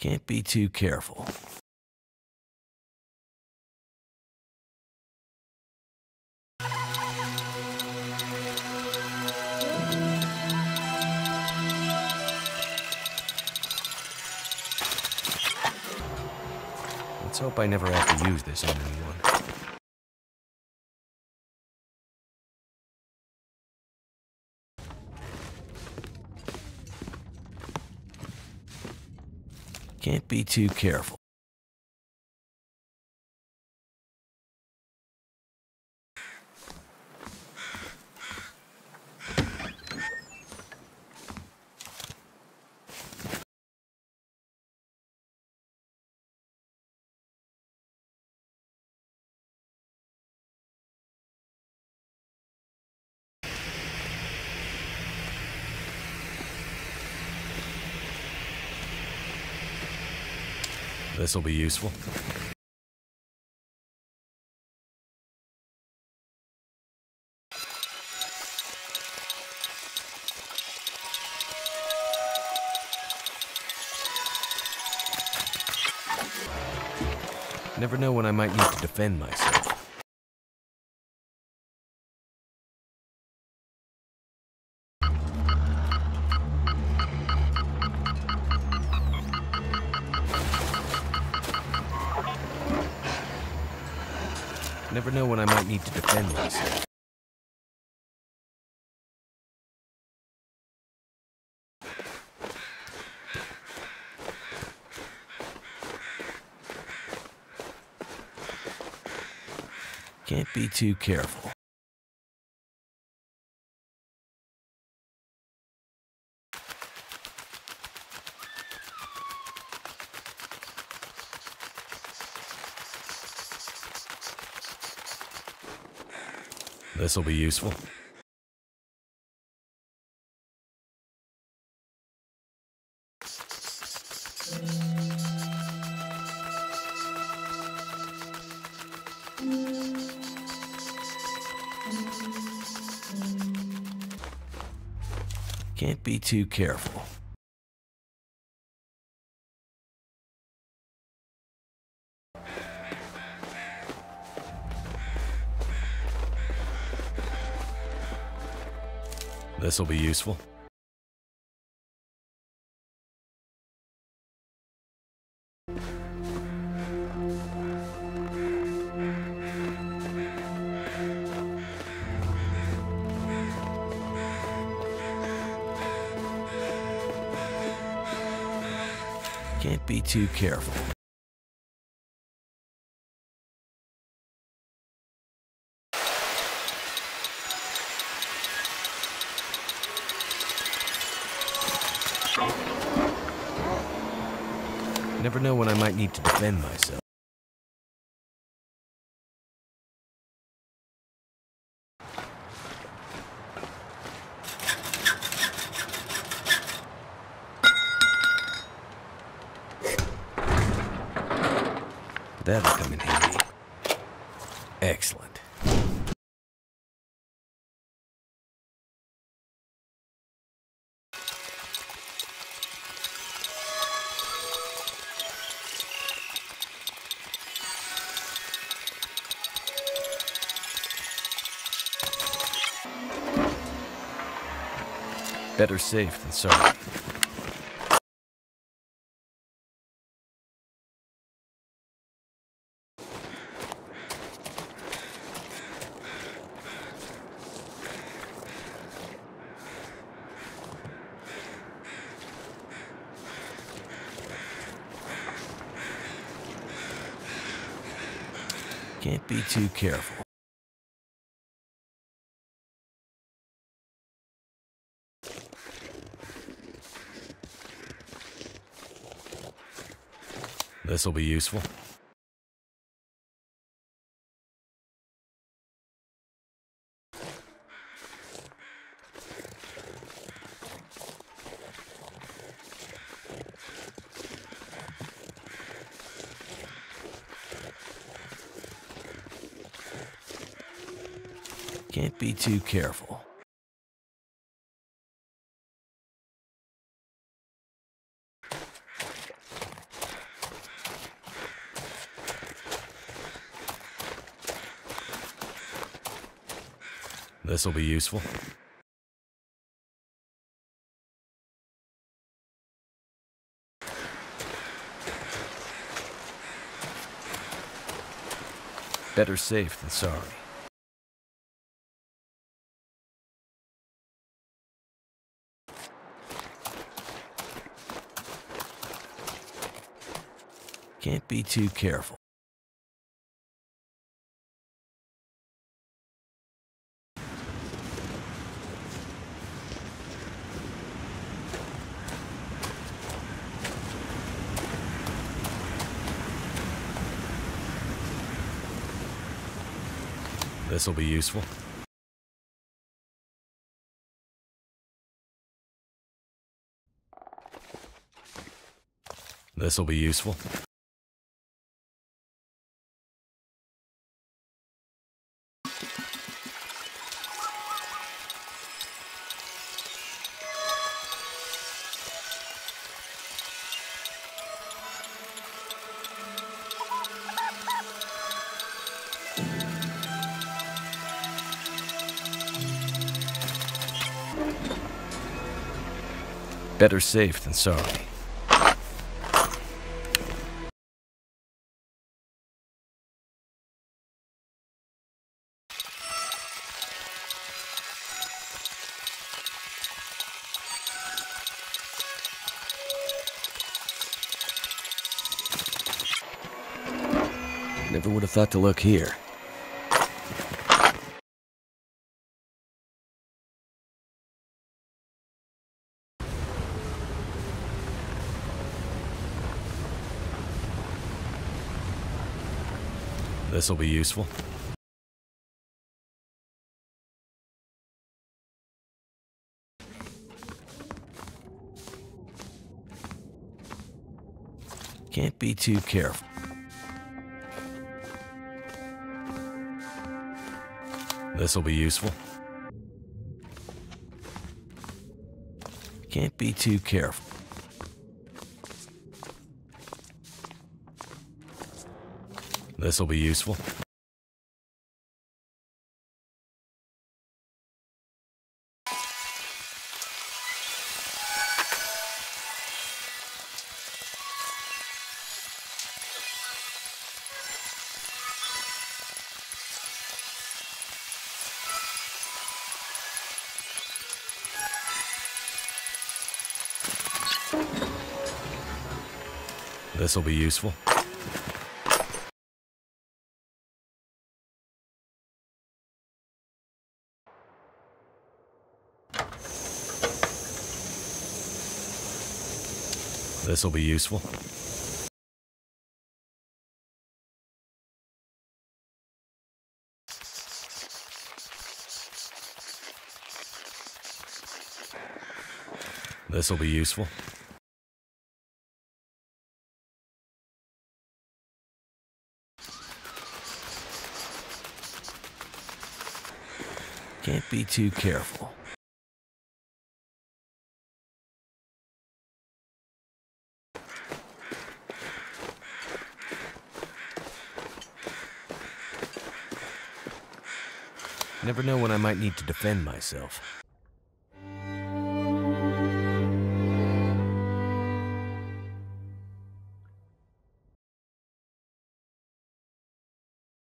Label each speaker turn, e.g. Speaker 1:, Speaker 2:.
Speaker 1: Can't be too careful. Let's hope I never have to use this on anyone. Can't be too careful. This'll be useful. Never know when I might need to defend myself. Never know when I might need to defend myself. Can't be too careful. This'll be useful. Can't be too careful. This'll be useful. Can't be too careful. Never know when I might need to defend myself. That'll come in handy. Excellent. Better safe than sorry. Can't be too careful. This'll be useful. Can't be too careful. This'll be useful. Better safe than sorry. Can't be too careful. This'll be useful. This'll be useful. Better safe than sorry. Never would have thought to look here. This'll be useful. Can't be too careful. This'll be useful. Can't be too careful. This'll be useful. This'll be useful. This'll be useful. This'll be useful. Can't be too careful. Never know when I might need to defend myself.